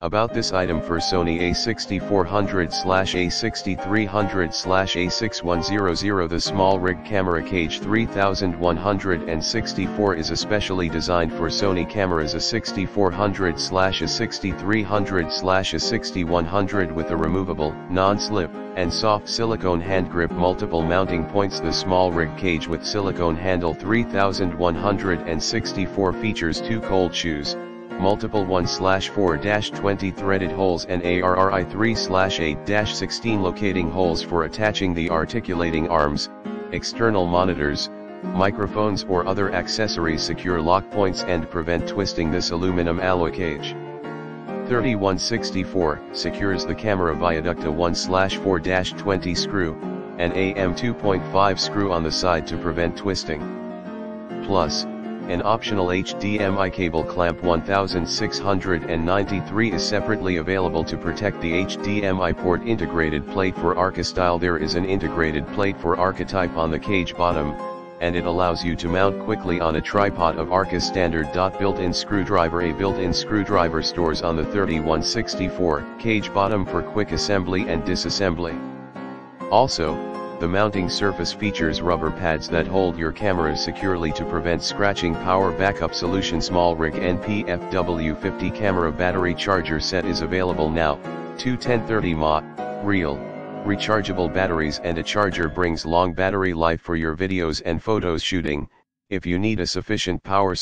About this item for Sony a6400-a6300-a6100 The SmallRig camera cage 3164 is especially designed for Sony cameras a 6400-a6300-a6100 with a removable, non-slip, and soft silicone hand grip. Multiple mounting points. The SmallRig cage with silicone handle 3164 features two cold shoes, multiple 1-4-20 threaded holes and ARRI 3-8-16 locating holes for attaching the articulating arms, external monitors, microphones or other accessories secure lock points and prevent twisting this aluminum alloy cage. 3164 secures the camera via duct a 1-4-20 screw, an AM 2.5 screw on the side to prevent twisting. Plus, an optional HDMI cable clamp 1693 is separately available to protect the HDMI port integrated plate for Arca style there is an integrated plate for Arca type on the cage bottom, and it allows you to mount quickly on a tripod of Arca standard. Built-in screwdriver A built-in screwdriver stores on the 3164 cage bottom for quick assembly and disassembly. Also, the mounting surface features rubber pads that hold your camera securely to prevent scratching power backup solution. SmallRig NPFW50 camera battery charger set is available now, two 1030 mAh, real, rechargeable batteries and a charger brings long battery life for your videos and photos shooting, if you need a sufficient power